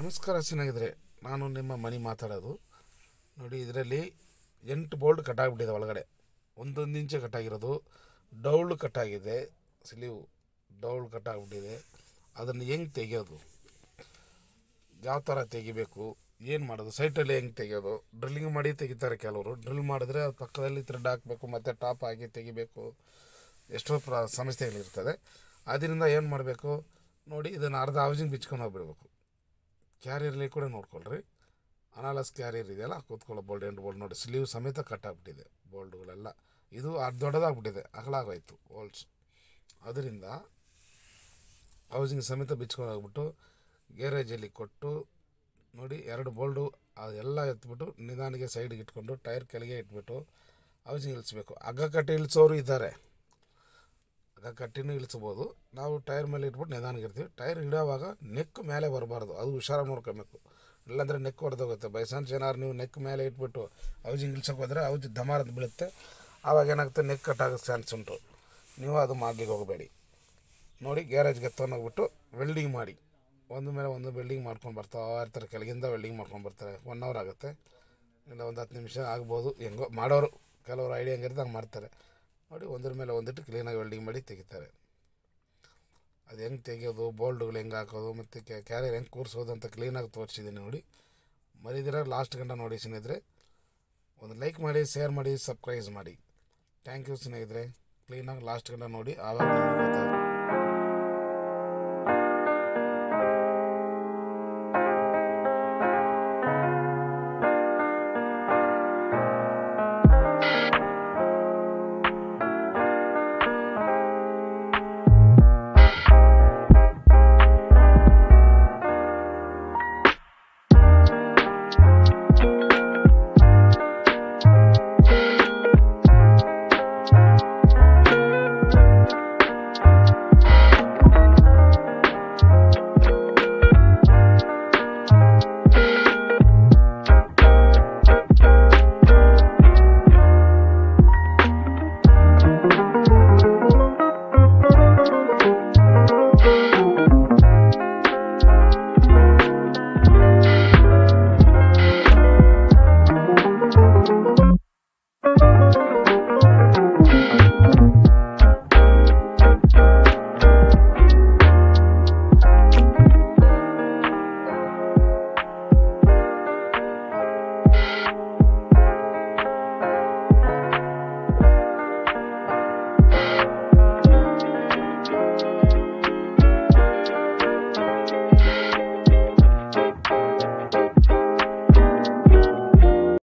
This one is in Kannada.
ನಮಸ್ಕಾರ ಸ್ನೇಹಿತರೆ, ನಾನು ನಿಮ್ಮ ಮನೆ ಮಾತಾಡೋದು. ನೋಡಿ, ಇದರಲ್ಲಿ ಎಂಟು ಬೋಲ್ಡ್ ಕಟ್ಟಾಗಿಬಿಟ್ಟಿದೆ ಒಳಗಡೆ. ಒಂದೊಂದು ಇಂಚು ಕಟ್ಟಾಗಿರೋದು ಡೌಲ್ ಕಟ್ಟಾಗಿದೆ ಸ್ಲೀವ್ ಡೌಲ್ ಕಟ್ಟಾಗ್ಬಿಟ್ಟಿದೆ ಅದನ್ನು ಹೆಂಗೆ ತೆಗೆಯೋದು? ಯಾವ ಥರ ತೆಗಿಬೇಕು? ಏನು ಮಾಡೋದು? ಸೈಟಲ್ಲಿ ಹೆಂಗೆ ತೆಗೆಯೋದು? ಡ್ರಿಲ್ಲಿಂಗ್ ಮಾಡಿ ತೆಗಿತಾರೆ ಕೆಲವರು. ಡ್ರಿಲ್ ಮಾಡಿದ್ರೆ ಅದು ಪಕ್ಕದಲ್ಲಿ ಥ್ರೆಡ್ ಹಾಕಬೇಕು, ಮತ್ತು ಟಾಪ್ ಹಾಕಿ ತೆಗಿಬೇಕು. ಎಷ್ಟೋ ಪ್ರ, ಸಮಸ್ಯೆಗಳಿರ್ತದೆ. ಅದರಿಂದ ಏನು ಮಾಡಬೇಕು? ನೋಡಿ, ಇದನ್ನು ಅರ್ಧ ಹೌಸಿಂಗ್ ಬಿಚ್ಕೊಂಡು ಹೋಗ್ಬಿಡ್ಬೇಕು. ಕ್ಯಾರಿಯರ್ಲಿ ಕೂಡ ನೋಡ್ಕೊಳ್ರಿ. ಅನಾಲಸ್ ಕ್ಯಾರಿಯರ್ ಇದೆಯಲ್ಲ, ಕೂತ್ಕೊಳ್ಳೋ ಬೋಲ್ಡ್ ಎಂಟು ಬೋಲ್ಡ್ ನೋಡಿ ಸ್ಲೀವ್ ಸಮೇತ ಕಟ್ಟಾಗ್ಬಿಟ್ಟಿದೆ ಬೋಲ್ಡ್ಗಳೆಲ್ಲ ಇದು ಅರ್ಧ ದೊಡ್ಡದಾಗ್ಬಿಟ್ಟಿದೆ ಅಗಲಾಗೋಯ್ತು ಬೋಲ್ಡ್ಸ್ ಅದರಿಂದ ಹೌಸಿಂಗ್ ಸಮೇತ ಬಿಚ್ಕೊಂಡೋಗ್ಬಿಟ್ಟು ಗ್ಯಾರೇಜಲ್ಲಿ ಕೊಟ್ಟು ನೋಡಿ, ಎರಡು ಬೋಲ್ಡು ಅದೆಲ್ಲ ಎತ್ಬಿಟ್ಟು ನಿಧಾನಿಗೆ ಸೈಡ್ಗೆ ಇಟ್ಕೊಂಡು ಟೈರ್ ಕೆಳಗೆ ಇಟ್ಬಿಟ್ಟು ಹೌಸಿಂಗ್ ಇಳಿಸ್ಬೇಕು. ಅಗ್ಗ ಕಟ್ಟಿ ಇಳಿಸೋರು ಇದ್ದಾರೆ. ಕಟ್ಟಿನೂ ಇಳಿಸ್ಬೋದು. ನಾವು ಟೈರ್ ಮೇಲೆ ಇಟ್ಬಿಟ್ಟು ನಿಧಾನಕ್ಕೆ ಇರ್ತೀವಿ ಟೈರ್ ಇಡೋವಾಗ ನೆಕ್ ಮೇಲೆ ಬರಬಾರ್ದು. ಅದು ಹುಷಾರಾಗಿ ನೋಡ್ಕೊಬೇಕು. ಇಲ್ಲಾಂದರೆ ನೆಕ್ ಹೊಡೆದೋಗುತ್ತೆ. ಬೈ ಚಾನ್ಸ್ ಏನಾದ್ರು ನೀವು ನೆಕ್ ಮೇಲೆ ಇಟ್ಬಿಟ್ಟು ಅವಜಿ ಇಳ್ಸೋಕೆ ಹೋದರೆ ಅವಜಿ ದಮಾರದ್ದು ಬೀಳುತ್ತೆ. ಆವಾಗ ಏನಾಗುತ್ತೆ? ನೆಕ್ ಕಟ್ಟಾಗೋ ಚಾನ್ಸ್ ಉಂಟು. ನೀವು ಅದು ಮಾಡಲಿಕ್ಕೆ ಹೋಗಬೇಡಿ. ನೋಡಿ, ಗ್ಯಾರೇಜ್ಗೆ ತೊಗೊಂಡೋಗ್ಬಿಟ್ಟು ವೆಲ್ಡಿಂಗ್ ಮಾಡಿ. ಒಂದು ಮೇಲೆ ಒಂದು ವೆಲ್ಡಿಂಗ್ ಮಾಡ್ಕೊಂಡು ಬರ್ತಾ ಇರ್ತಾರೆ. ಕೆಳಗಿಂದ ವೆಲ್ಡಿಂಗ್ ಮಾಡ್ಕೊಂಡು ಬರ್ತಾರೆ. ಒನ್ ಅವರ್ ಆಗುತ್ತೆ. ಇಲ್ಲ, ಒಂದು ಹತ್ತು ನಿಮಿಷ ಆಗ್ಬೋದು. ಹೆಂಗೋ ಮಾಡೋರು. ಕೆಲವರು ಐಡಿಯಾ ಹೆಂಗಿರುತ್ತೆ ಹಂಗೆ ಮಾಡ್ತಾರೆ. ನೋಡಿ ಒಂದ್ರ ಮೇಲೆ ಒಂದಿಟ್ಟು ಕ್ಲೀನಾಗಿ ವೆಲ್ಡಿಂಗ್ ಮಾಡಿ ತೆಗಿತಾರೆ. ಅದು ಹೆಂಗೆ ತೆಗಿಯೋದು ಬೋಲ್ಡ್ಗಳು ಹೆಂಗೆ ಹಾಕೋದು, ಮತ್ತು ಕ್ಯಾರಿಯರ್ ಹೆಂಗೆ ಕೂರಿಸೋದು ಅಂತ ಕ್ಲೀನಾಗಿ ತೋರಿಸಿದ್ದೀನಿ ನೋಡಿ. ಮರಿದಿರ ಲಾಸ್ಟ್ ಗಂಟ ನೋಡಿ ಸ್ನೇಹಿತರೆ. ಒಂದು ಲೈಕ್ ಮಾಡಿ ಶೇರ್ ಮಾಡಿ ಸಬ್ಸ್ಕ್ರೈಬ್ ಮಾಡಿ. ಥ್ಯಾಂಕ್ ಯು ಸ್ನೇಹಿತರೆ. ಕ್ಲೀನಾಗಿ ಲಾಸ್ಟ್ ಗಂಟ ನೋಡಿ. ಆವಾಗ